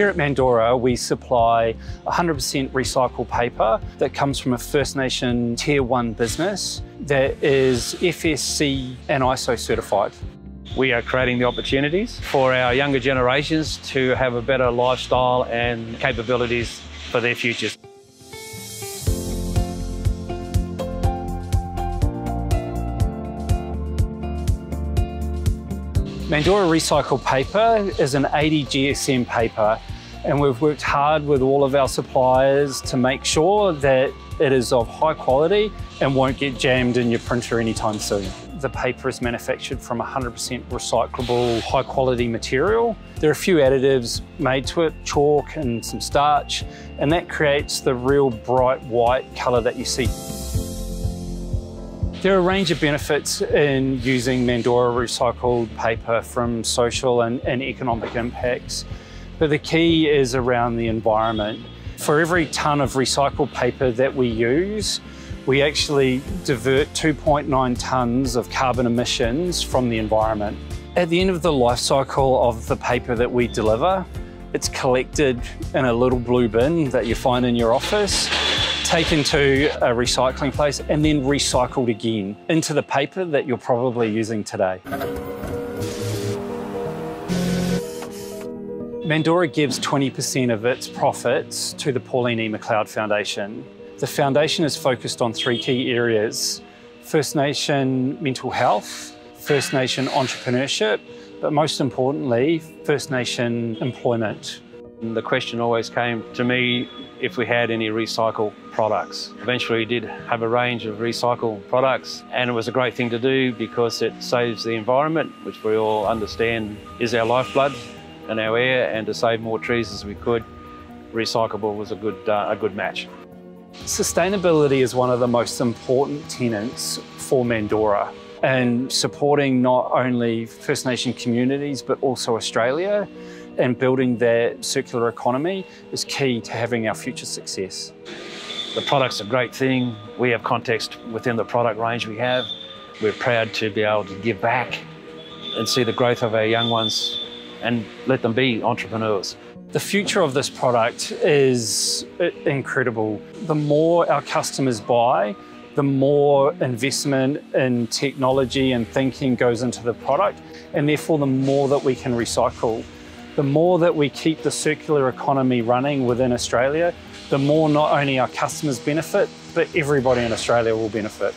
Here at Mandura, we supply 100% recycled paper that comes from a First Nation Tier 1 business that is FSC and ISO certified. We are creating the opportunities for our younger generations to have a better lifestyle and capabilities for their futures. Mandura recycled paper is an 80 GSM paper and we've worked hard with all of our suppliers to make sure that it is of high quality and won't get jammed in your printer anytime soon. The paper is manufactured from 100% recyclable, high quality material. There are a few additives made to it, chalk and some starch, and that creates the real bright white colour that you see. There are a range of benefits in using Mandura recycled paper from social and, and, economic impacts, but the key is around the environment. For every tonne of recycled paper that we use, we actually divert 2.9 tonnes of carbon emissions from the environment. At the end of the life cycle of the paper that we deliver, it's collected in a little blue bin that you find in your office taken to a recycling place and then recycled again into the paper that you're probably using today. Mandura gives 20% of its profits to the Pauline E. McLeod Foundation. The foundation is focused on three key areas, First Nation mental health, First Nation entrepreneurship, but most importantly, First Nation employment. The question always came to me if we had any recycled products. Eventually we did have a range of recycled products and it was a great thing to do because it saves the environment, which we all understand is our lifeblood and our air, and to save more trees as we could, recyclable was a good, uh, a good match. Sustainability is one of the most important tenets for Mandura and supporting not only First Nation communities but also Australia and building their circular economy is key to having our future success. The product's a great thing. We have context within the product range we have. We're proud to be able to give back and see the growth of our young ones and let them be entrepreneurs. The future of this product is incredible. The more our customers buy, the more investment in technology and thinking goes into the product, and therefore the more that we can recycle. The more that we keep the circular economy running within Australia, the more not only our customers benefit, but everybody in Australia will benefit.